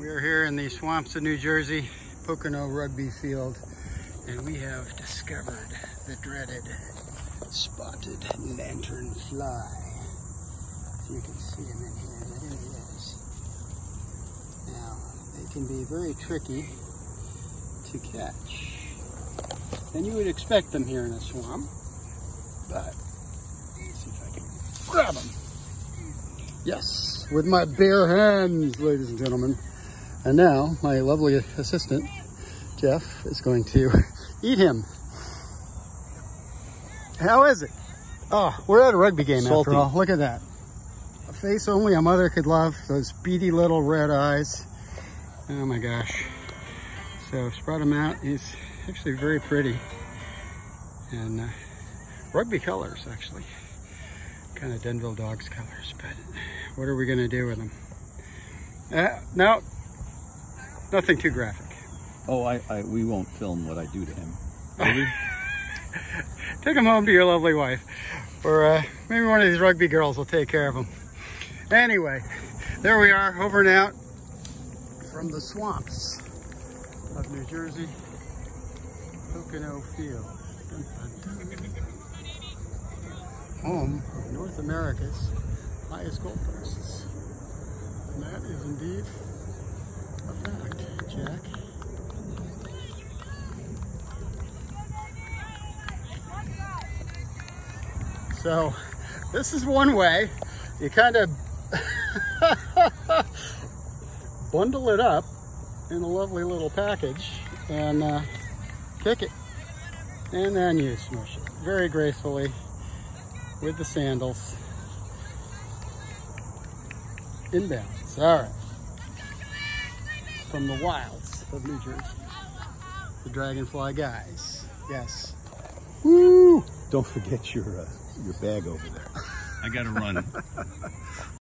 We are here in the swamps of New Jersey, Pocono Rugby Field, and we have discovered the dreaded spotted lantern fly. You can see him in here, there he is. Now, they can be very tricky to catch. And you would expect them here in a swamp, but see if I can grab them. Yes, with my bare hands, ladies and gentlemen. And now my lovely assistant, Jeff, is going to eat him. How is it? Oh, we're at a rugby game Salty. after all. Look at that. A face only a mother could love. Those beady little red eyes. Oh my gosh. So spread him out. He's actually very pretty. And uh, rugby colors, actually. Kind of Denville Dogs colors. But what are we going to do with him? Uh, no, nothing too graphic. Oh, I, I, we won't film what I do to him. Take him home to your lovely wife. Or uh, maybe one of these rugby girls will take care of him. Anyway, there we are, over and out from the swamps of New Jersey, Pocono Field. Dun, dun, dun. Home of North America's highest gold prices. And that is indeed So this is one way. You kind of bundle it up in a lovely little package and uh, pick it. And then you smush it very gracefully with the sandals. Inbounds. All right. From the wilds of New Jersey. The Dragonfly guys. Yes. Woo! Don't forget your uh, your bag over there. I gotta run.